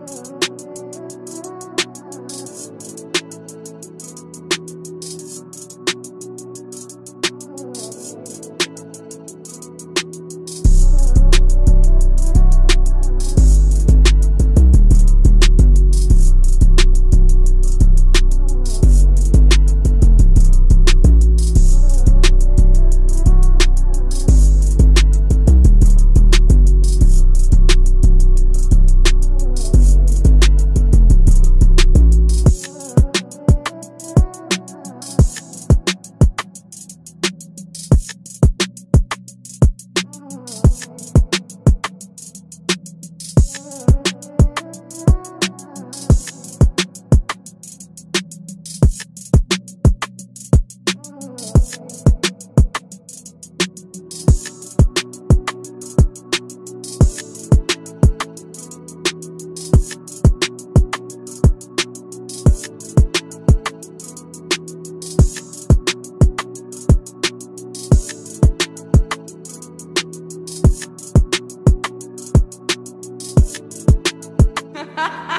Mm-hmm.